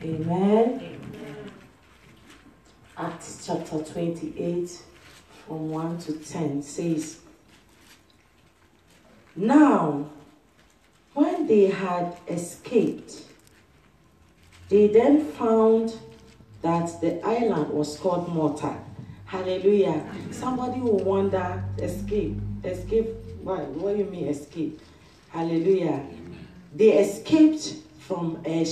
Amen. Acts chapter 28, from 1 to 10 says, Now, when they had escaped, they then found that the island was called Malta. Hallelujah. Somebody will wonder, escape. Escape. What, what do you mean escape? Hallelujah. They escaped from a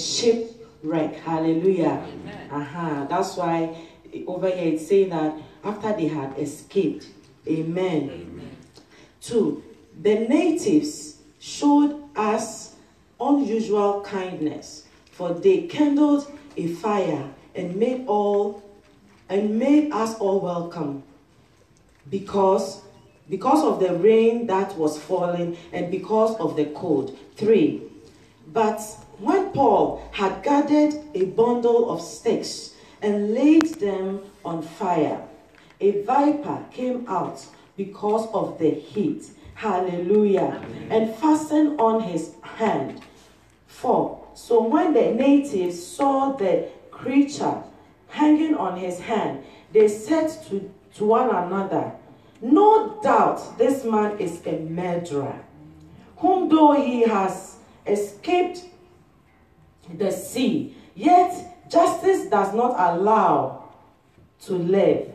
shipwreck. Hallelujah. Uh-huh. That's why over here it's saying that after they had escaped. Amen. Amen. Two, the natives showed us unusual kindness, for they kindled a fire and made all and made us all welcome because because of the rain that was falling and because of the cold. Three, but when Paul had gathered a bundle of sticks and laid them on fire, a viper came out because of the heat. Hallelujah. And fastened on his hand. For so when the natives saw the creature hanging on his hand, they said to, to one another, No doubt this man is a murderer, whom though he has escaped the sea, yet justice does not allow to live.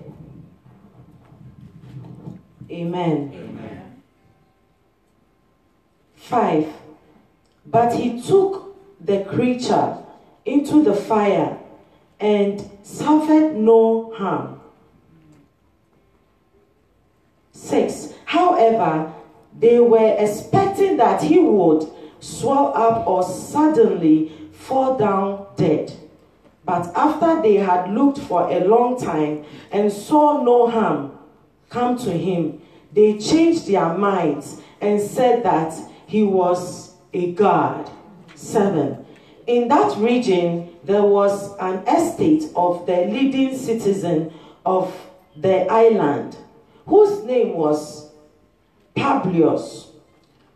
Amen. Amen. Five. But he took the creature into the fire and suffered no harm. Six. However, they were expecting that he would swell up or suddenly fall down dead. But after they had looked for a long time and saw no harm come to him, they changed their minds and said that he was a god. Seven. In that region, there was an estate of the leading citizen of the island, whose name was Publius,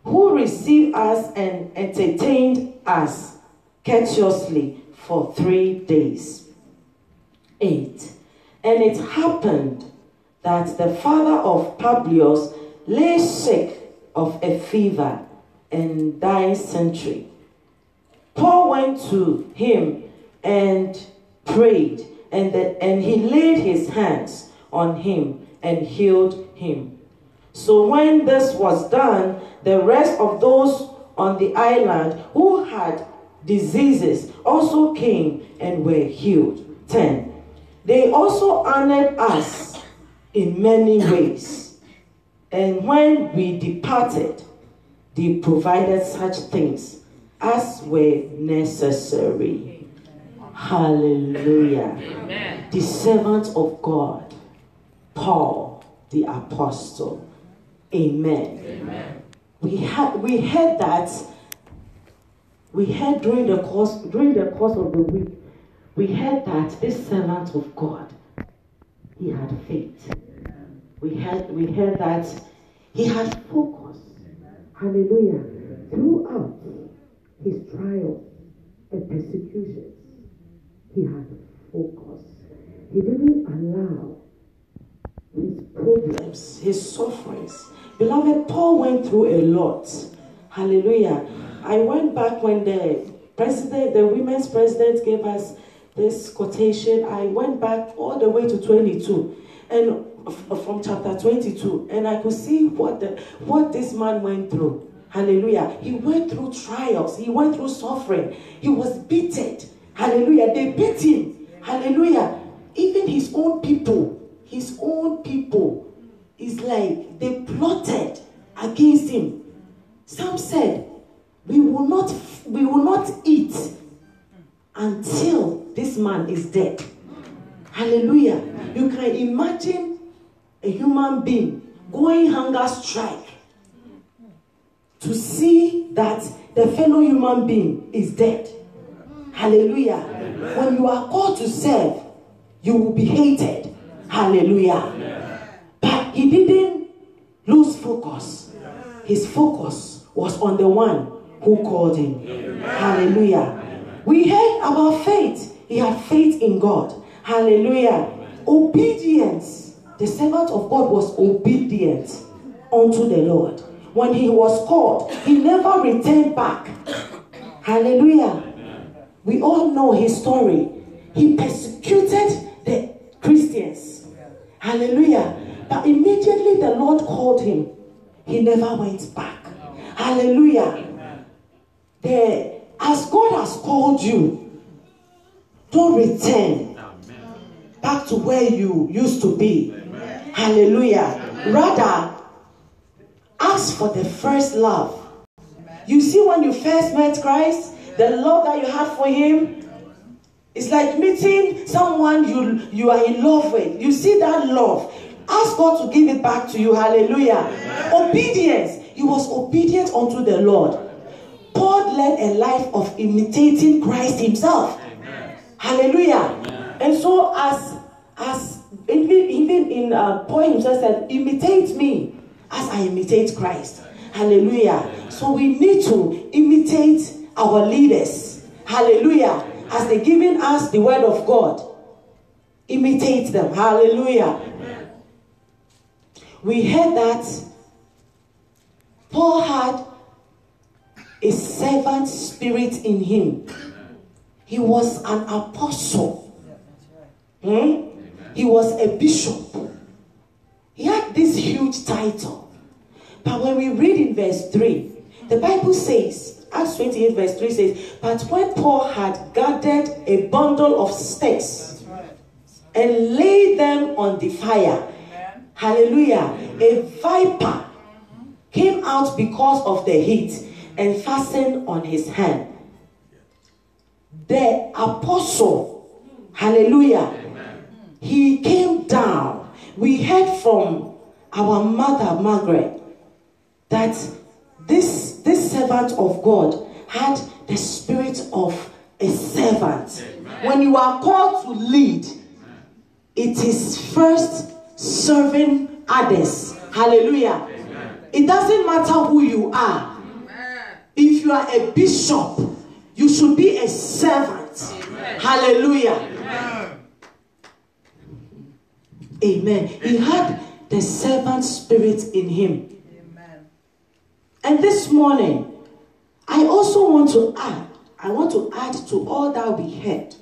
who received us and entertained us courteously for three days. 8. And it happened that the father of Publius lay sick of a fever and dysentery. Paul went to him and prayed, and, the, and he laid his hands on him and healed him. So when this was done, the rest of those on the island who had diseases also came and were healed. 10. They also honored us in many ways. And when we departed, they provided such things as were necessary. Hallelujah. Amen. The servant of God, Paul the apostle. Amen. Amen. We had we heard that we heard during the course during the course of the week, we heard that this servant of God, he had faith. We heard we heard that he had focus. Hallelujah. Throughout his trials and persecutions, he had focus. He didn't allow his problems, his sufferings. Beloved, Paul went through a lot. Hallelujah. I went back when the president, the women's president gave us this quotation. I went back all the way to 22 and from chapter 22 and I could see what the what this man went through. Hallelujah. He went through trials. He went through suffering. He was beaten. Hallelujah. They beat him. Hallelujah. Even his own people, his own people, is like they plotted against him. Some said, "We will not, we will not eat until this man is dead." Hallelujah. You can imagine a human being going hunger strike to see that the fellow human being is dead. Hallelujah. When you are called to serve, you will be hated. Hallelujah. But he didn't lose focus. His focus was on the one who called him. Hallelujah. We heard about faith. He had faith in God. Hallelujah. Obedience. The servant of God was obedient unto the Lord. When he was called, he never returned back. Hallelujah. We all know his story. He persecuted the Christians. Hallelujah. But immediately the Lord called him. He never went back. Hallelujah. The, as God has called you, don't return back to where you used to be. Hallelujah. Rather, ask for the first love. You see, when you first met Christ, the love that you had for Him, it's like meeting someone you, you are in love with. You see that love. Ask God to give it back to you. Hallelujah. Obedience. He was obedient unto the Lord. Led a life of imitating Christ himself. Hallelujah. And so as as even, even in uh, Paul himself said, imitate me as I imitate Christ. Hallelujah. So we need to imitate our leaders. Hallelujah. As they're giving us the word of God. Imitate them. Hallelujah. We heard that Paul had a servant spirit in him. He was an apostle. Hmm? He was a bishop. He had this huge title. But when we read in verse 3, the Bible says, Acts 28, verse 3 says, But when Paul had gathered a bundle of sticks and laid them on the fire, hallelujah, a viper came out because of the heat and fastened on his hand. The apostle, hallelujah, he came down. We heard from our mother Margaret that this, this servant of God had the spirit of a servant. When you are called to lead, it is first serving others. Hallelujah. It doesn't matter who you are. If you are a bishop, you should be a servant. Hallelujah. Amen. He had the servant spirit in him. Amen. And this morning, I also want to add, I want to add to all that we heard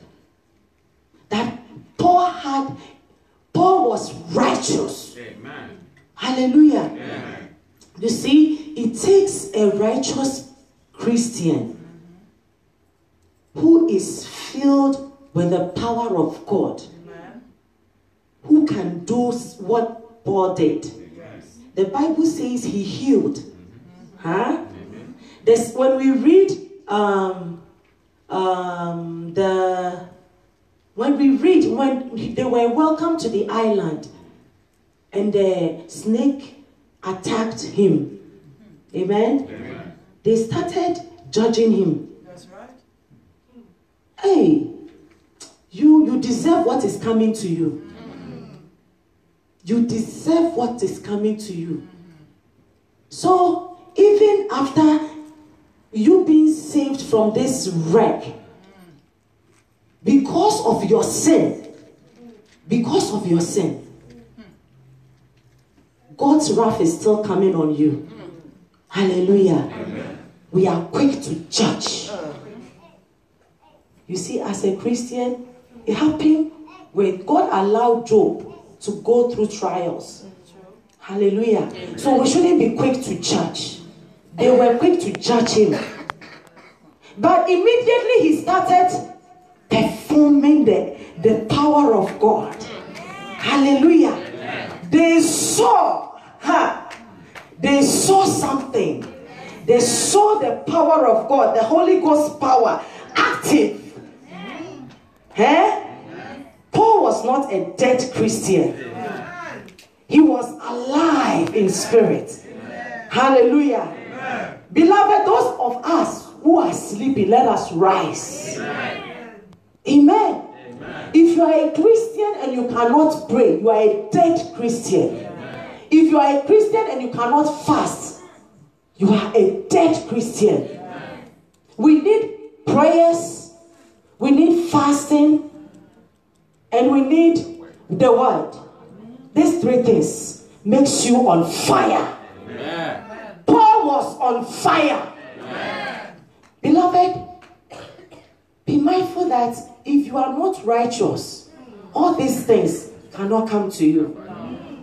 that Paul had, Paul was righteous. Amen. Hallelujah. Amen. You see, it takes a righteous Christian who is filled with the power of God who can do what Paul did. The Bible says he healed. Huh? This, when we read um, um, the when we read when they were welcome to the island and the snake attacked him. Amen. Amen. They started judging him. That's right. Hey, you you deserve what is coming to you. You deserve what is coming to you. So, even after you being saved from this wreck, because of your sin, because of your sin, God's wrath is still coming on you. Hallelujah. Amen. We are quick to judge. You see, as a Christian, it happened when God allowed Job to go through trials. Hallelujah. So we shouldn't be quick to judge. They were quick to judge him. But immediately he started performing the, the power of God. Hallelujah. They saw, huh, they saw something. They saw the power of God, the Holy Ghost power active. Eh? Paul was not a dead Christian. He was alive in spirit. Hallelujah. Beloved, those of us who are sleeping, let us rise. Amen. If you are a Christian and you cannot pray, you are a dead Christian. If you are a Christian and you cannot fast, you are a dead Christian. We need prayers we need fasting, and we need the word. These three things makes you on fire. Paul was on fire. Beloved, be mindful that if you are not righteous, all these things cannot come to you.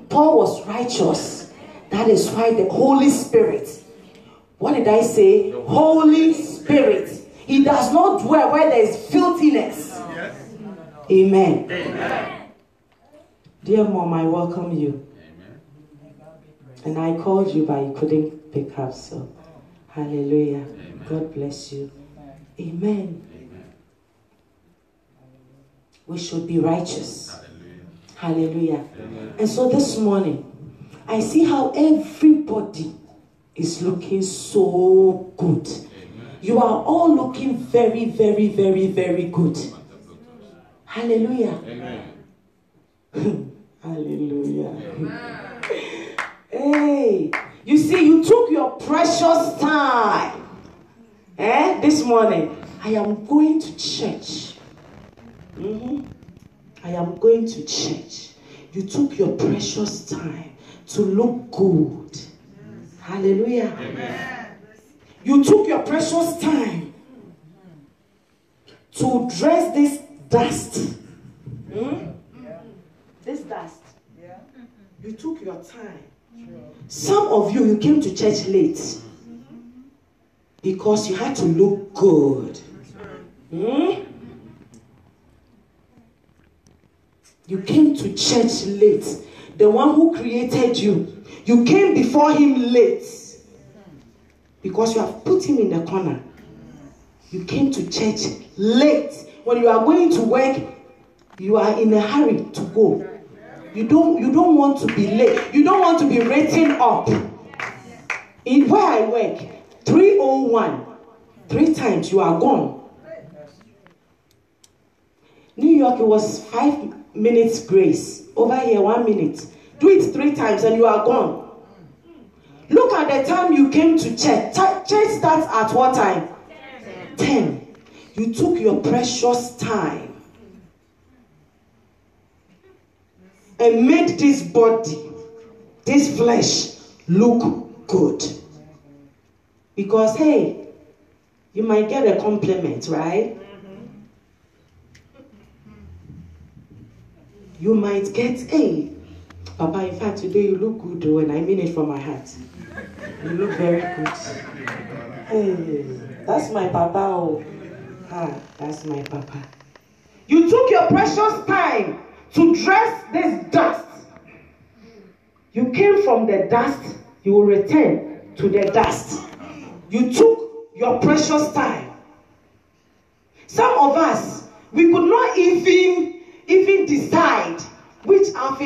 Paul was righteous. That is why the Holy Spirit, what did I say? Holy Spirit. He does not dwell where there is filthiness. Yes. Amen. Amen. Dear mom, I welcome you. Amen. And I called you, but you couldn't pick up. So, hallelujah. Amen. God bless you. Amen. We should be righteous. Hallelujah. Hallelujah. And so this morning, I see how everybody is looking so good. You are all looking very, very, very, very good. Hallelujah. Amen. Hallelujah. hey, you see, you took your precious time. Eh? This morning, I am going to church. Mm-hmm. I am going to church. You took your precious time to look good. Hallelujah. Amen. You took your precious time to dress this dust. Hmm? This dust. You took your time. Some of you, you came to church late because you had to look good. Hmm? You came to church late. The one who created you, you came before him late because you have put him in the corner. You came to church late. When you are going to work, you are in a hurry to go. You don't you don't want to be late. You don't want to be written up. In where I work, 301. Three times you are gone. New York, it was five minutes grace. Over here, one minute. Do it three times and you are gone. Look at the time you came to church. Church starts at what time? Ten. You took your precious time and made this body, this flesh, look good. Because, hey, you might get a compliment, right? You might get, hey, Papa, in fact, today you look good, though, and I mean it from my heart. You look very good. Hey, that's my papa. Oh. Ah, that's my papa. You took your precious time to dress this dust. You came from the dust, you will return to the dust. You took your precious time. Some of us, we could not even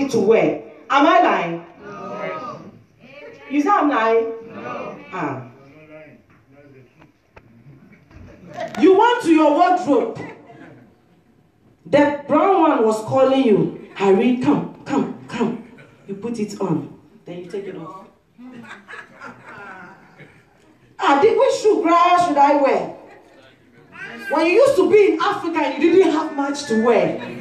to wear. Am I lying? No. You say I'm lying? No. Ah. You went to your wardrobe. The brown one was calling you. Harry, come, come, come. You put it on. Then you take it off. ah, which shoe should I wear? When you used to be in Africa you didn't have much to wear.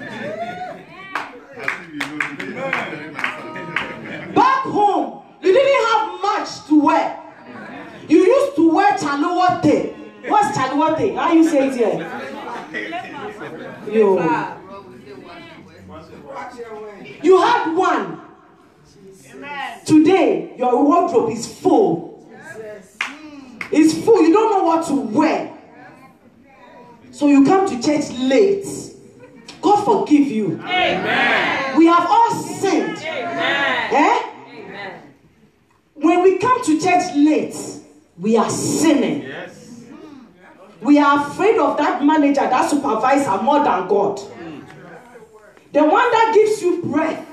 Back home, you didn't have much to wear. You used to wear chalowote. What's chalowote? How you say it here? You. You had one. Today, your wardrobe is full. It's full. You don't know what to wear. So you come to church late. God forgive you. Amen. We have all sinned. Amen. Eh? Amen. When we come to church late, we are sinning. Yes. We are afraid of that manager, that supervisor more than God. The one that gives you breath.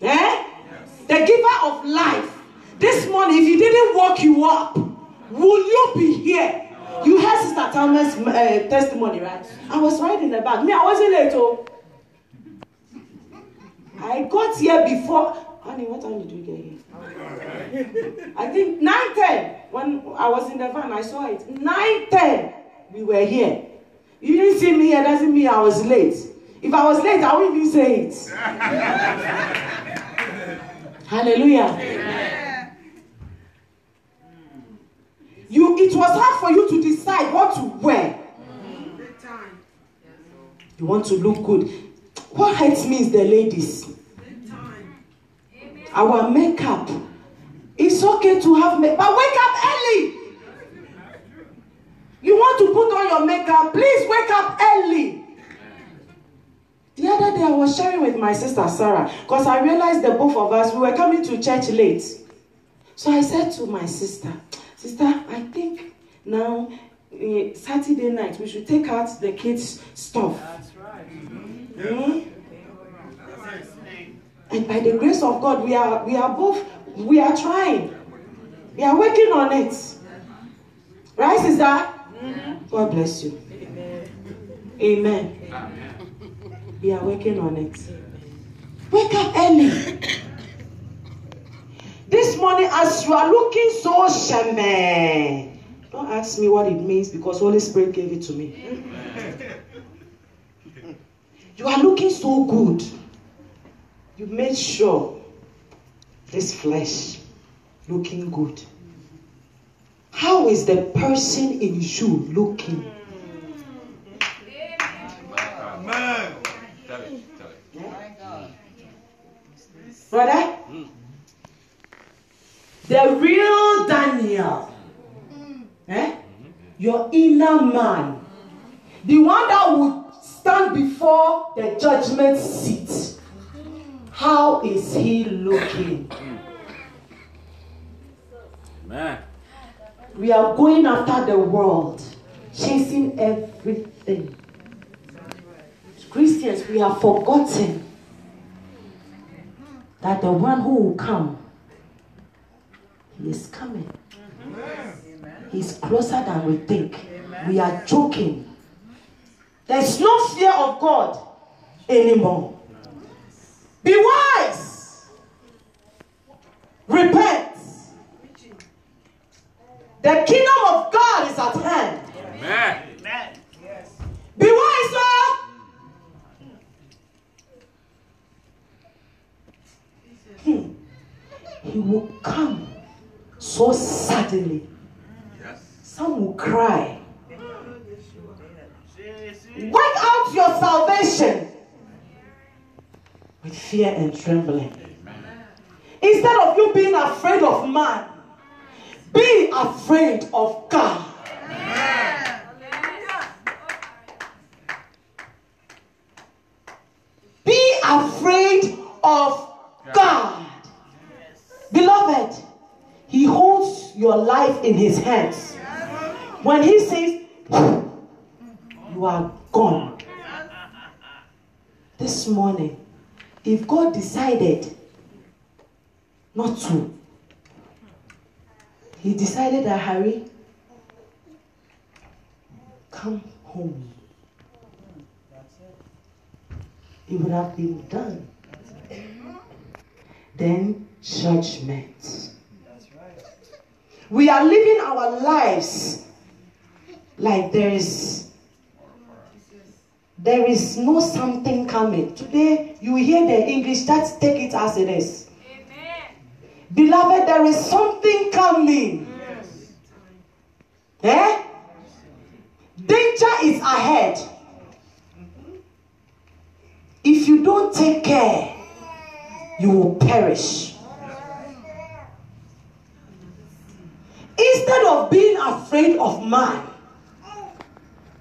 Eh? The giver of life. This morning, if he didn't wake you up, will you be here? You heard Sister Thomas' uh, testimony, right? I was right in the back. Me, I wasn't late, oh. I got here before. Honey, what time did we get here? I think 9 10. When I was in the van, I saw it. 9 10. We were here. You didn't see me here doesn't mean I was late. If I was late, I wouldn't even say it. Hallelujah. Amen. You, it was hard for you to decide what to wear. You want to look good. What hurts me is the ladies. Our makeup. It's okay to have makeup, but wake up early. You want to put on your makeup, please wake up early. The other day I was sharing with my sister Sarah because I realized that both of us we were coming to church late. So I said to my sister, Sister, I think now uh, Saturday night we should take out the kids' stuff. That's right. Mm-hmm. And by the grace of God, we are we are both we are trying. We are working on it. Right, sister? Mm-hmm. God bless you. Amen. Amen. We are working on it. Wake up early. This morning, as you are looking so shame, don't ask me what it means because Holy Spirit gave it to me. You are looking so good. You made sure this flesh looking good. How is the person in you looking? Amen. Brother? Hmm. The real Daniel. Eh? Your inner man. The one that would stand before the judgment seat. How is he looking? Amen. We are going after the world, chasing everything. Christians, we have forgotten that the one who will come, he is coming. He's closer than we think. We are joking. There's no fear of God anymore. Be wise. Repent. The kingdom of God is at hand. Amen. Amen. Yes. Be wise, sir. Hmm. He will come so suddenly. Yes. Some will cry. Work out your salvation with fear and trembling. Instead of you being afraid of man, be afraid of God. Be afraid of God. Beloved, He holds your life in His hands. When He says, You are gone. This morning, if God decided not to, he decided that Harry, come home. It would have been done. Then judgment. We are living our lives like there is there is no something coming. Today you hear the English, just take it as it is. Beloved, there is something coming. Yes. Eh? Danger is ahead. If you don't take care, you will perish. Instead of being afraid of man,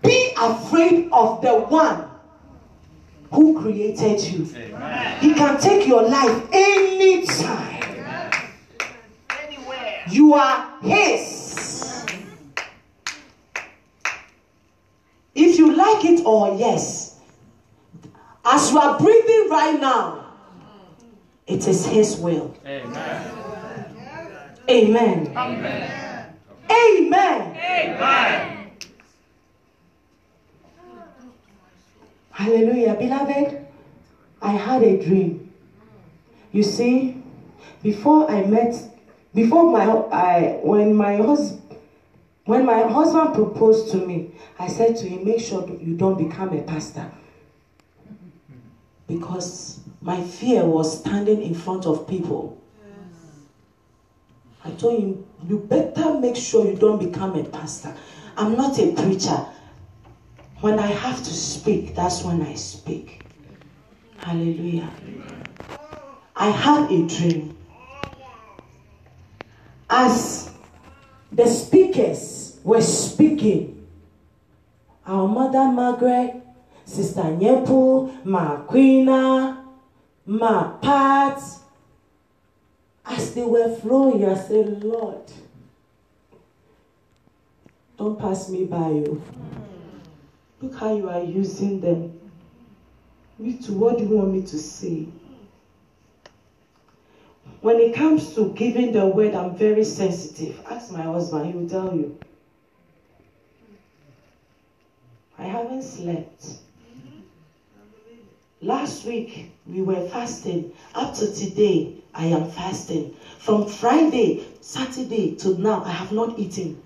be afraid of the one who created you. Amen. He can take your life anytime. You are His. If you like it or yes, as you are breathing right now, it is His will. Amen. Amen. Amen. Amen. Amen. Hallelujah. Beloved, I had a dream. You see, before I met before my I when my husband When my husband proposed to me, I said to him, Make sure you don't become a pastor. Because my fear was standing in front of people. I told him, You better make sure you don't become a pastor. I'm not a preacher. When I have to speak, that's when I speak. Hallelujah. I had a dream. As the speakers were speaking, our mother Margaret, Sister Nyepu, Ma Quina, Ma Pat, as they were flowing, I said, Lord, don't pass me by you. Look how you are using them. Me what do you want me to say? When it comes to giving the word, I'm very sensitive. Ask my husband, he will tell you. I haven't slept. Last week, we were fasting. Up to today, I am fasting. From Friday, Saturday to now, I have not eaten.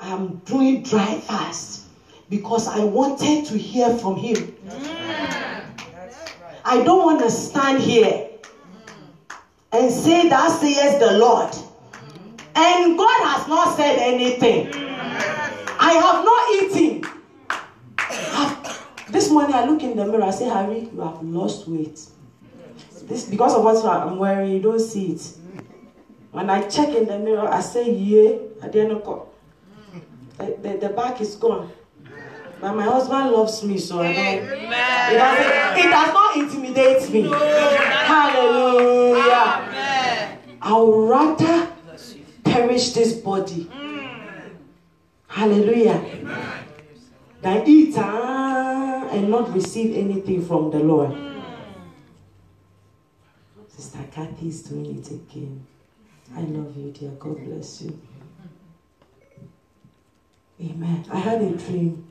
I am doing dry fast because I wanted to hear from him. I don't want to stand here and say, that says the Lord. And God has not said anything. I have not eaten. This morning I look in the mirror, I say, Harry, you have lost weight. This because of what I'm wearing, you don't see it. When I check in the mirror, I say, yeah, I didn't go. The, the, the back is gone. But my husband loves me, so I don't. It, doesn't, it does not intimidate me. Hallelujah. I would rather perish this body. Hallelujah. Than eat uh, and not receive anything from the Lord. Sister Kathy is doing it again. I love you, dear. God bless you. Amen. I had a dream.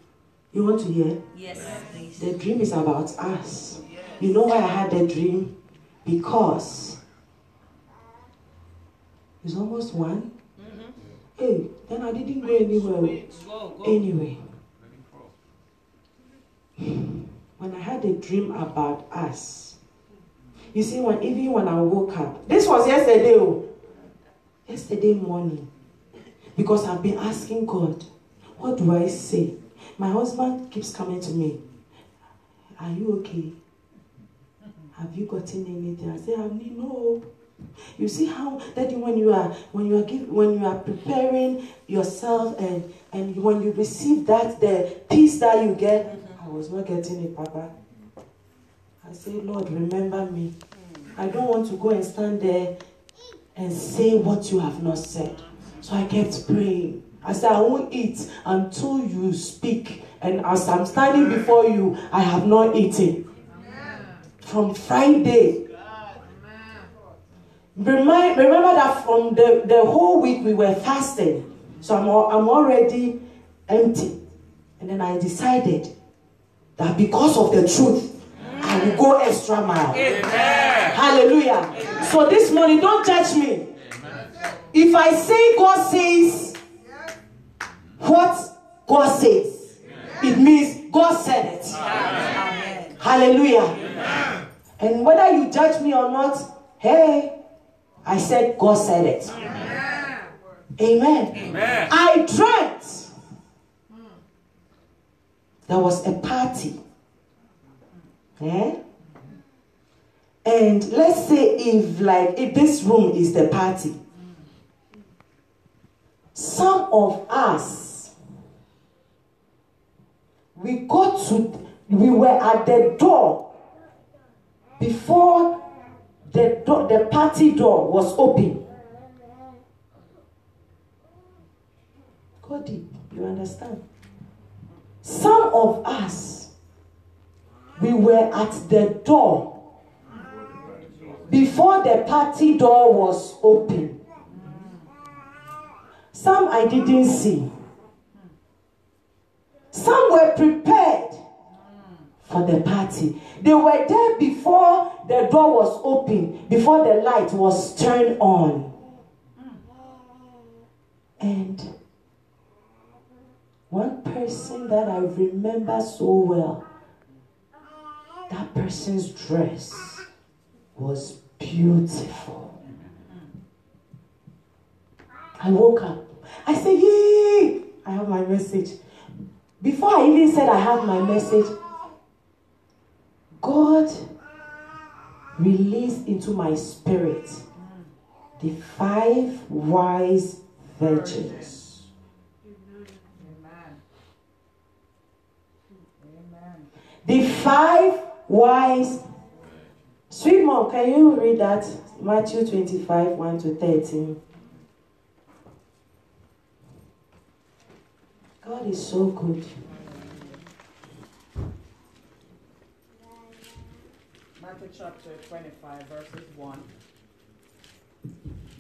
You want to hear? Yes, please. The dream is about us. You know why I had the dream? Because it's almost one. Mm-hmm. Hey, then I didn't go anywhere. Go, go. Anyway, when I had a dream about us, you see, when even when I woke up, this was yesterday, oh, yesterday morning, because I've been asking God, what do I say? My husband keeps coming to me. Are you okay? Have you gotten anything? I say, I need no. You see how that when you are when you are give, when you are preparing yourself and and when you receive that the peace that you get, mm-hmm. I was not getting it, Papa. I say, Lord, remember me. I don't want to go and stand there and say what you have not said. So I kept praying. I said, I won't eat until you speak. And as I'm standing before you, I have not eaten. From Friday. Remind, remember that from the, the whole week we were fasting. So I'm, I'm already empty. And then I decided that because of the truth, I will go extra mile. Amen. Hallelujah. Amen. So this morning, don't judge me. If I say God says, what God says. It means God said it. Amen. Hallelujah. Amen. And whether you judge me or not, hey, I said God said it. Amen. Amen. I dreamt there was a party. Eh? And let's say if like if this room is the party, some of us we got to, we were at the door before the, door, the party door was open. Deep, you understand? Some of us, we were at the door before the party door was open. Some I didn't see. Some were prepared for the party. They were there before the door was open, before the light was turned on. And One person that I remember so well, that person's dress was beautiful. I woke up. I said, Yay! I have my message. Before I even said I have my message, God released into my spirit the five wise virgins. The five wise. Sweet mom, can you read that? Matthew 25, 1 to 13. God is so good. Matthew chapter 25, verses 1.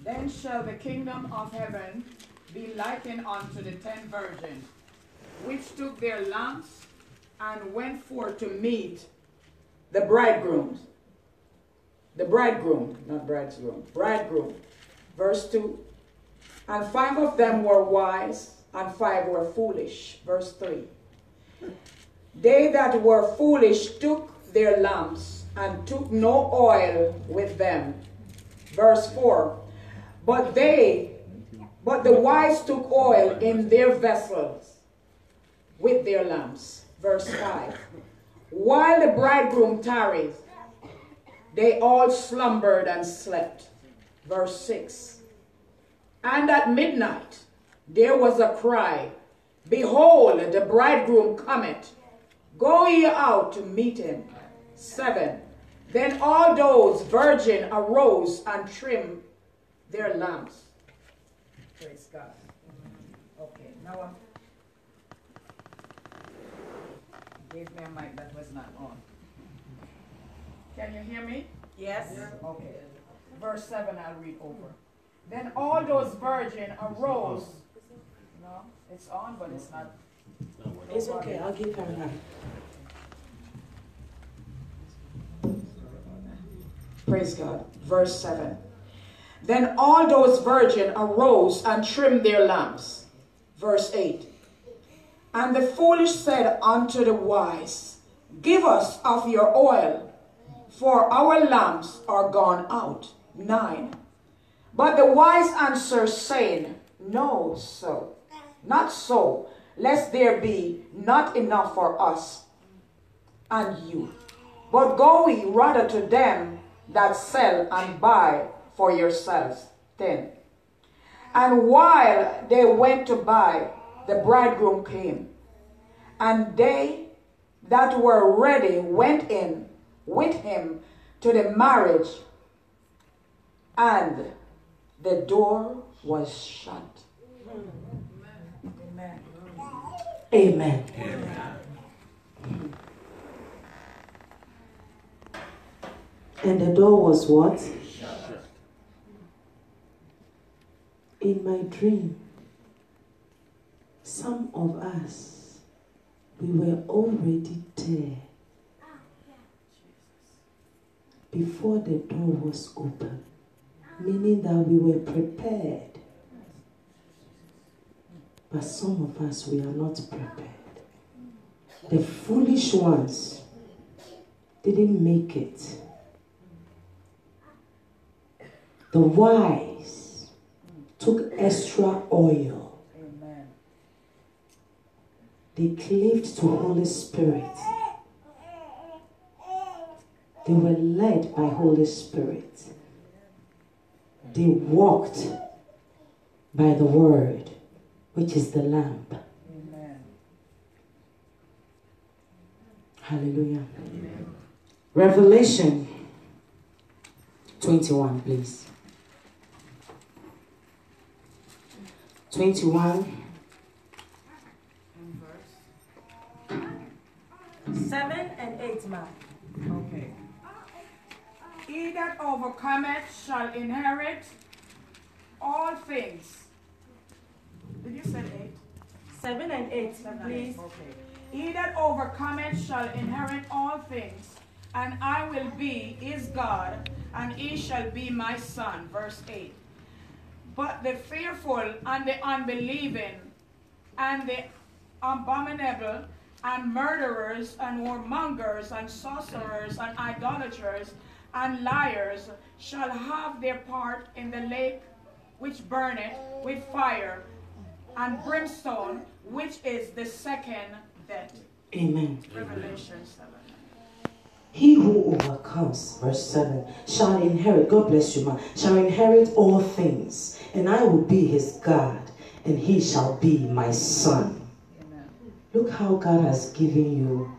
Then shall the kingdom of heaven be likened unto the ten virgins, which took their lamps and went forth to meet the bridegrooms. The bridegroom, not bridegroom, bridegroom. Verse 2. And five of them were wise, and five were foolish. Verse 3. They that were foolish took their lamps and took no oil with them. Verse 4. But they, but the wise took oil in their vessels with their lamps. Verse 5. While the bridegroom tarried, they all slumbered and slept. Verse 6. And at midnight there was a cry Behold, the bridegroom cometh. Go ye out to meet him. 7. Then all those virgin arose and trimmed their lamps. Praise God. Okay, now I'm. Gave me a mic that was not on. Can you hear me? Yes. Okay. Verse 7, I'll read over. Then all those virgin arose. No, it's on, but it's not. It's okay, I'll give her that. Praise God. Verse 7. Then all those virgin arose and trimmed their lamps. Verse 8. And the foolish said unto the wise, Give us of your oil, for our lamps are gone out. 9. But the wise answered, saying, No, so, not so, lest there be not enough for us and you. But go ye rather to them that sell and buy for yourselves. 10. And while they went to buy, the bridegroom came. And they that were ready went in with him to the marriage, and the door was shut. Amen. Amen. And the door was what? In my dream, some of us, we were already there before the door was open, meaning that we were prepared. But some of us, we are not prepared. The foolish ones didn't make it. The wise took extra oil. Amen. They cleaved to Holy Spirit. They were led by Holy Spirit. They walked by the word, which is the lamp. Amen. Hallelujah. Revelation 21, please. 21. Seven and eight, ma'am. Okay. He that overcometh shall inherit all things. Did you say eight? Seven and eight, please. Okay. He that overcometh shall inherit all things, and I will be his God, and he shall be my son. Verse 8. But the fearful and the unbelieving and the abominable, and murderers, and warmongers, and sorcerers, and idolaters, and liars shall have their part in the lake which burneth with fire and brimstone, which is the second death. Amen. Revelation 7. He who overcomes, verse 7, shall inherit, God bless you, man, shall inherit all things, and I will be his God, and he shall be my son. Amen. Look how God has given you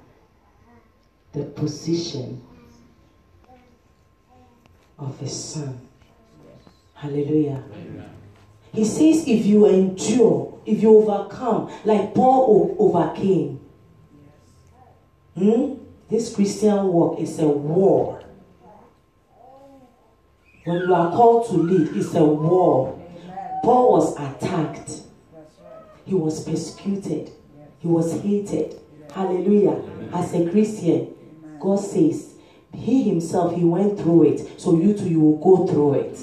the position of his son. Hallelujah. He says, if you endure, if you overcome, like Paul overcame, hmm? this Christian walk is a war. When you are called to lead, it's a war. Paul was attacked, he was persecuted, he was hated. Hallelujah. As a Christian, God says, He Himself, He went through it. So you too, you will go through it.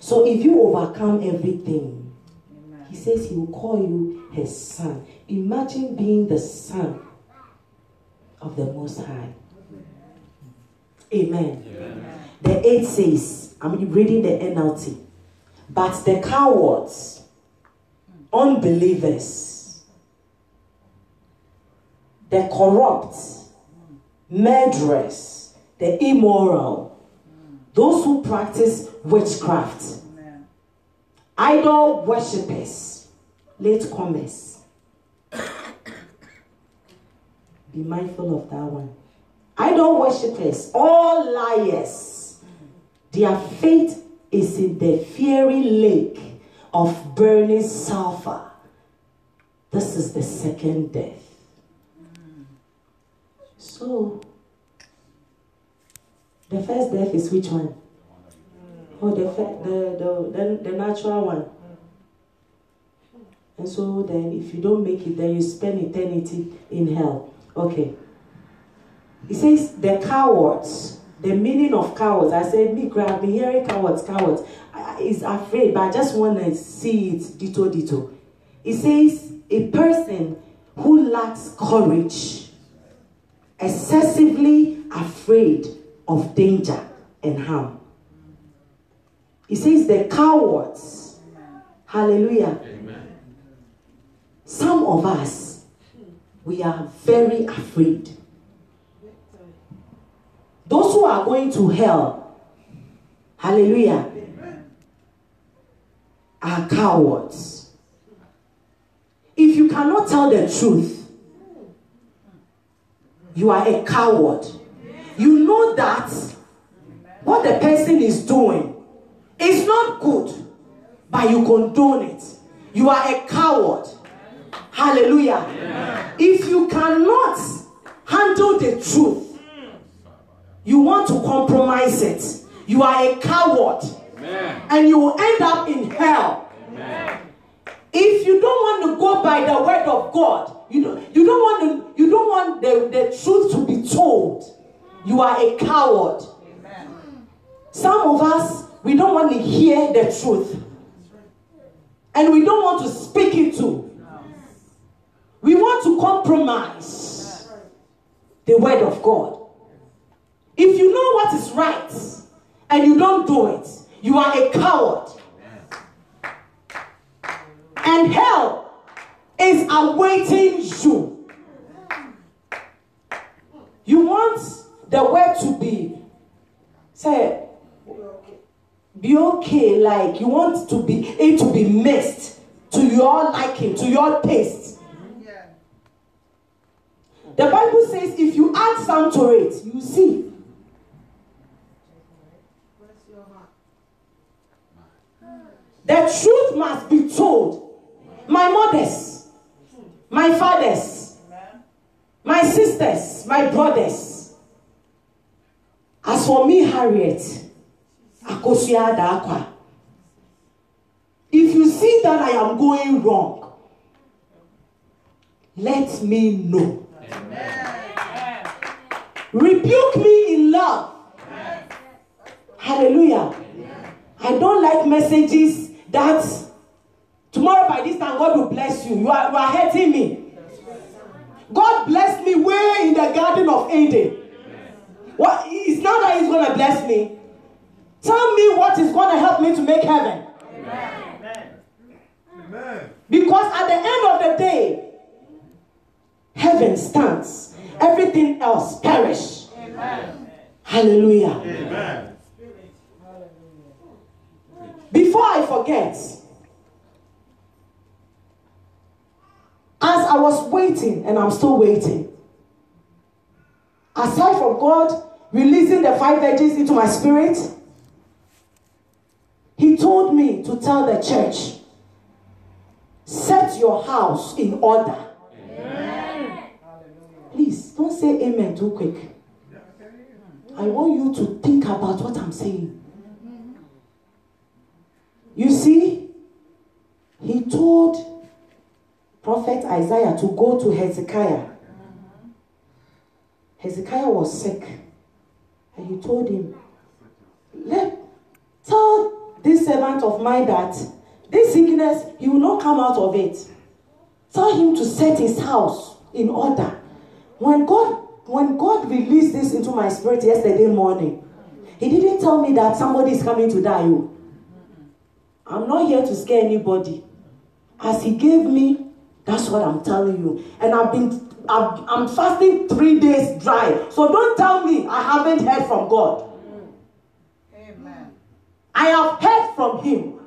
So if you overcome everything, He says He will call you His son. Imagine being the son of the Most High. Amen. The 8 says, I'm reading the NLT. But the cowards, unbelievers, the corrupt, murderers, the immoral, those who practice witchcraft, Amen. idol worshippers, latecomers. Be mindful of that one. Idol worshippers, all liars. Their fate is in the fiery lake of burning sulfur. This is the second death. So, the first death is which one? Oh, the, the, the, the, natural one. And so then, if you don't make it, then you spend eternity in hell. Okay. He says the cowards. The meaning of cowards. I said, me, I've been hearing cowards, cowards. Is afraid, but I just want to see it dito dito. It says a person who lacks courage, excessively afraid of danger and harm. He says the cowards. Hallelujah. Some of us, we are very afraid. Those who are going to hell, hallelujah, are cowards. If you cannot tell the truth, you are a coward. You know that what the person is doing is not good, but you condone it. You are a coward. Hallelujah. If you cannot handle the truth, you want to compromise it. You are a coward. And you will end up in hell. If you don't want to go by the word of God, you don't, want to, you don't want the, the truth to be told. You are a coward. Some of us, we don't want to hear the truth. And we don't want to speak it to. We want to compromise the word of God. If you know what is right and you don't do it, you are a coward. And hell is awaiting you. You want the word to be, say, be okay, like you want to be it to be mixed to your liking, to your taste. The Bible says if you add some to it, you see. The truth must be told. My mothers, my fathers, my sisters, my brothers. As for me, Harriet, if you see that I am going wrong, let me know. Rebuke me in love. Hallelujah. I don't like messages that tomorrow by this time God will bless you. You are, you are hurting me. God blessed me way in the Garden of Eden. What? It's not that He's going to bless me. Tell me what is going to help me to make heaven. Amen. Because at the end of the day, heaven stands. Everything else perish. Hallelujah. Amen. Before I forget, as I was waiting, and I'm still waiting, aside from God releasing the five virgins into my spirit, He told me to tell the church, set your house in order. Please don't say amen too quick. I want you to think about what I'm saying. You see, he told Prophet Isaiah to go to Hezekiah. Hezekiah was sick. And he told him, Let tell this servant of mine that this sickness, he will not come out of it. Tell him to set his house in order. When God when God released this into my spirit yesterday morning, he didn't tell me that somebody is coming to die. oh. I'm not here to scare anybody. As he gave me, that's what I'm telling you. And I've been I've, I'm fasting three days dry. So don't tell me I haven't heard from God. Amen. I have heard from him.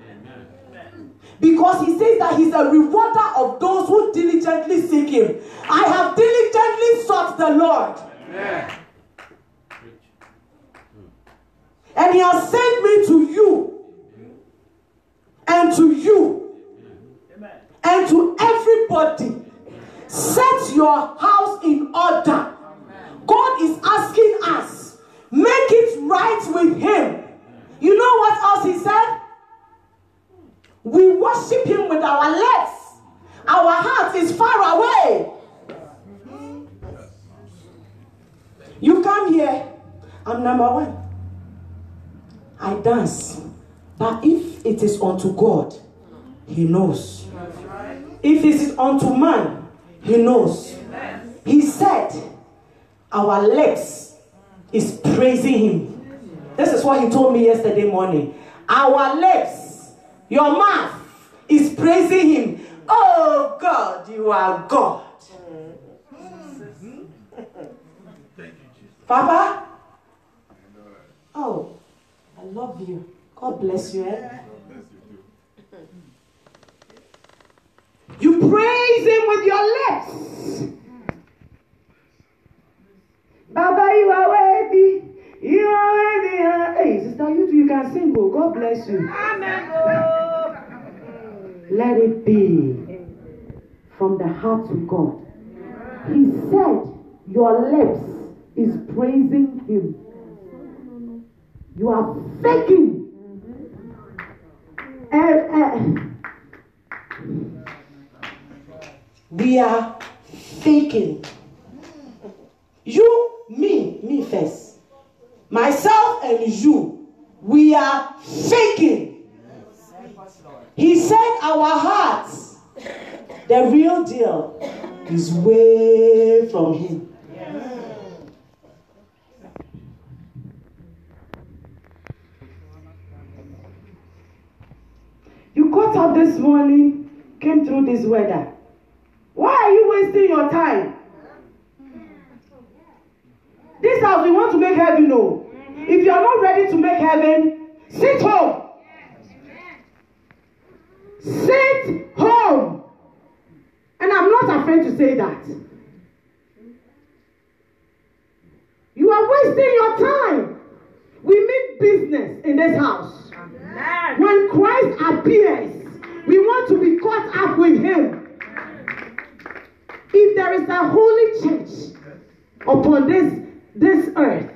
Because he says that he's a rewarder of those who diligently seek him. I have diligently sought the Lord. And he has sent me to you and to you Set your house in order. God is asking us, make it right with him. You know what else he said? We worship him with our legs, Our heart is far away. You come here, I'm number one. I dance. But if it is unto God, He knows. If it is unto man, He knows. He said, Our lips is praising Him. This is what He told me yesterday morning. Our lips, your mouth is praising Him. Oh God, you are God. Papa? Oh, I love you. God bless you. Eh? You praise Him with your lips. Baba, you are worthy. You are worthy. Hey, sister, you too, you can sing. Oh, God bless you. Let it be from the heart to God. He said, Your lips is praising Him. You are faking. Eh, eh. We are faking. You, me, me first. Myself and you, we are faking. He said our hearts, the real deal, is way from Him. You got up this morning, came through this weather. Why are you wasting your time? This house, we want to make heaven, no. If you are not ready to make heaven, sit home. Sit home. And I'm not afraid to say that. You are wasting your time. We mean business in this house. When Christ appears, we want to be caught up with Him. If there is a holy church upon this, this earth,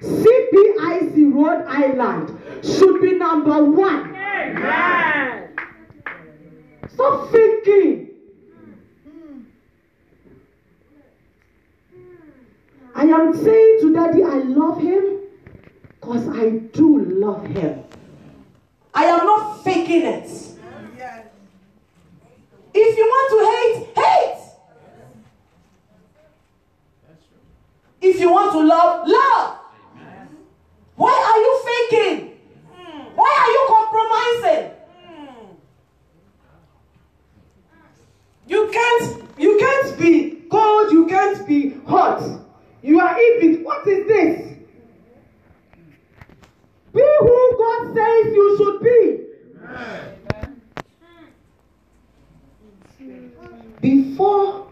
CPIC Rhode Island should be number one. Stop thinking. I am saying to Daddy, I love him because I do love him. I am not faking it. If you want to hate. If you want to love, love. Why are you faking? Why are you compromising? You can't you can't be cold, you can't be hot. You are between. What is this? Be who God says you should be. Before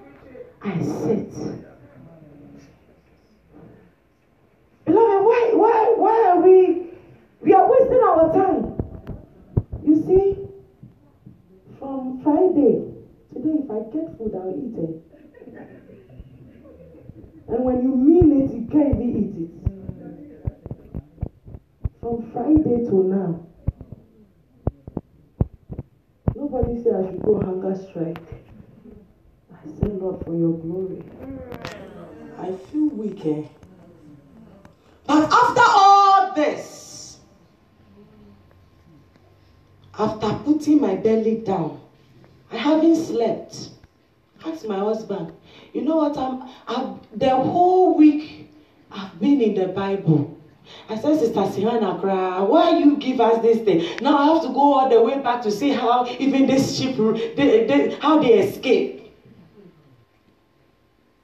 I sit. Beloved, why why why are we we are wasting our time? You see, from Friday, today if I get food, I'll eat it. And when you mean it, you can't even eat it. From Friday to now, nobody said I should go hunger strike. I said, Lord, for your glory. I feel weak, eh? But after all this, after putting my belly down, I haven't slept. Ask my husband. You know what? I'm, I've, the whole week I've been in the Bible. I said, Sister Sihana, cry. why you give us this thing? Now I have to go all the way back to see how even this ship, they, they, how they escape.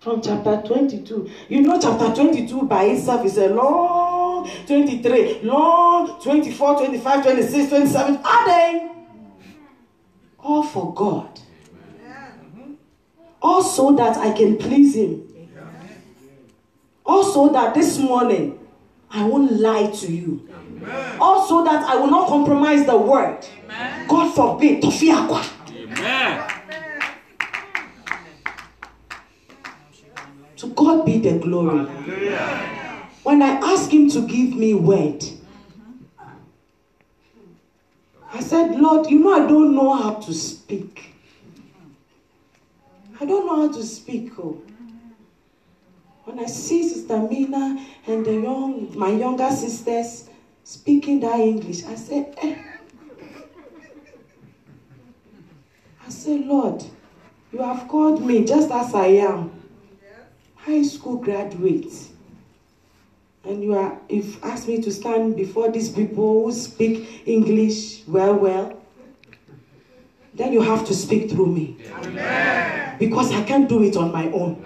From chapter 22. You know, chapter 22 by itself is a long 23, long 24, 25, 26, 27. Are they? All for God. Also that I can please Him. Also that this morning I won't lie to you. Also that I will not compromise the word. God forbid. Amen. To God be the glory. When I asked him to give me word, I said, Lord, you know I don't know how to speak. I don't know how to speak. Oh. When I see Sister Mina and the young, my younger sisters speaking that English, I said, eh. I said, Lord, you have called me just as I am high school graduate. And you are if asked me to stand before these people who speak english well well then you have to speak through me. Because i can't do it on my own.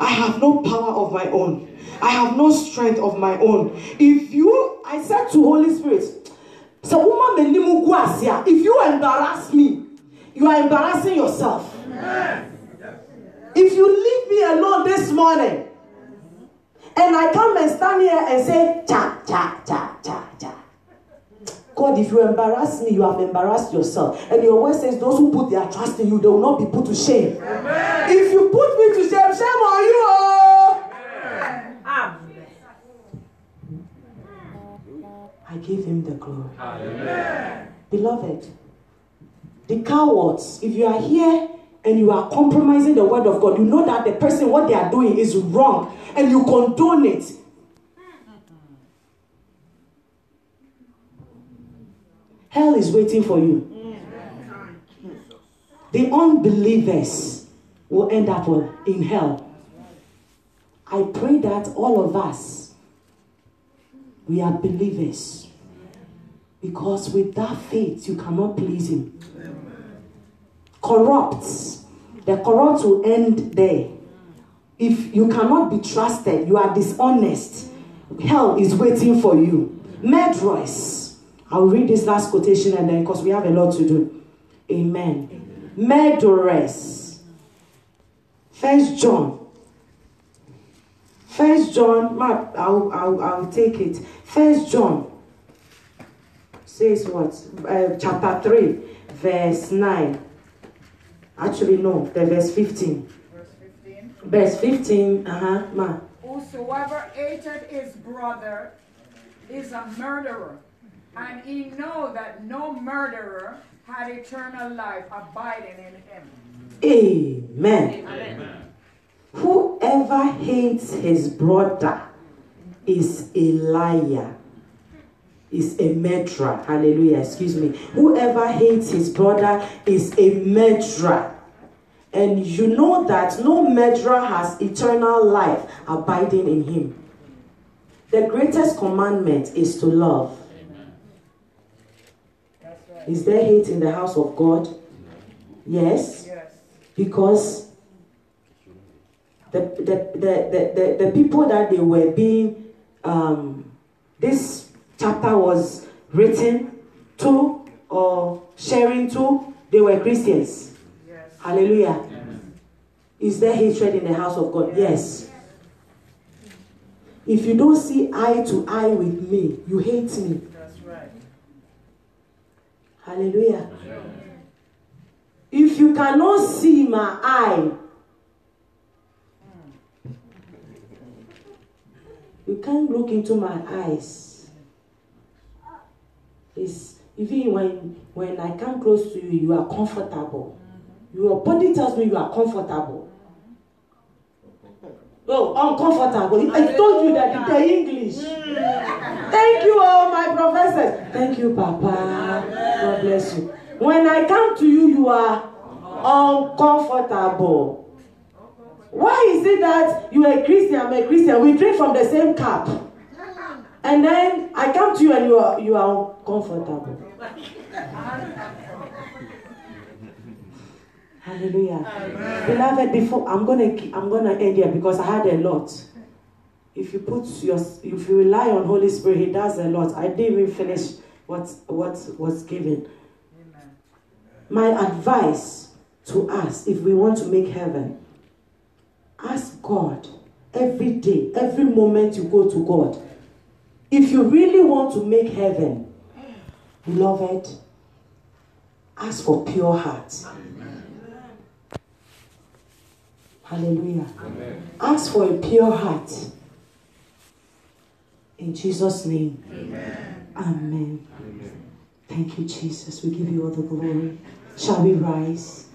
I have no power of my own. I have no strength of my own. If you i said to holy spirit so if you embarrass me you are embarrassing yourself if you leave me alone this morning and I come and stand here and say, cha, cha, cha, cha, cha. God, if you embarrass me, you have embarrassed yourself. And your word says, those who put their trust in you, they will not be put to shame. Amen. If you put me to shame, shame on you. Oh. I give him the glory. Amen. Beloved, the cowards, if you are here and you are compromising the word of God, you know that the person, what they are doing is wrong, and you condone it. Hell is waiting for you. The unbelievers will end up in hell. I pray that all of us, we are believers. Because with that faith, you cannot please Him. Corrupts. The corrupt will end there. If you cannot be trusted, you are dishonest, hell is waiting for you. Murderers. I'll read this last quotation and then because we have a lot to do. Amen. Murderers. First John. First John, I'll, I'll, I'll take it. First John says what? Uh, chapter 3, verse 9. Actually, no, the verse 15. Verse 15. Verse 15, uh-huh, ma. Whosoever hated his brother is a murderer, and he know that no murderer had eternal life abiding in him. Amen. Amen. Whoever hates his brother is a liar, is a murderer. Hallelujah. Excuse me. Whoever hates his brother is a murderer. and you know that no murderer has eternal life abiding in him. The greatest commandment is to love. Right. Is there hate in the house of God? Yes, Yes. because the the, the, the, the, the people that they were being um, this chapter was written to or sharing to, they were Christians. Yes. Hallelujah. Is there hatred in the house of God? Yes. If you don't see eye to eye with me, you hate me. That's right. Hallelujah. If you cannot see my eye, hmm. you can't look into my eyes. It's even when when I come close to you, you are comfortable. Your body tells me you are comfortable. Oh, uncomfortable. I told you that the English. Thank you, all my professors. Thank you, Papa. God bless you. When I come to you, you are uncomfortable. Why is it that you are a Christian, I'm a Christian, we drink from the same cup? And then I come to you and you are you are uncomfortable. Hallelujah. Beloved, before I'm gonna I'm gonna end here because I had a lot. If you put your if you rely on Holy Spirit, He does a lot. I didn't even finish what what was given. Amen. My advice to us, if we want to make heaven, ask God every day, every moment you go to God. If you really want to make heaven, beloved, ask for pure heart. Hallelujah. Ask for a pure heart. In Jesus' name. Amen. Thank you, Jesus. We give you all the glory. Shall we rise?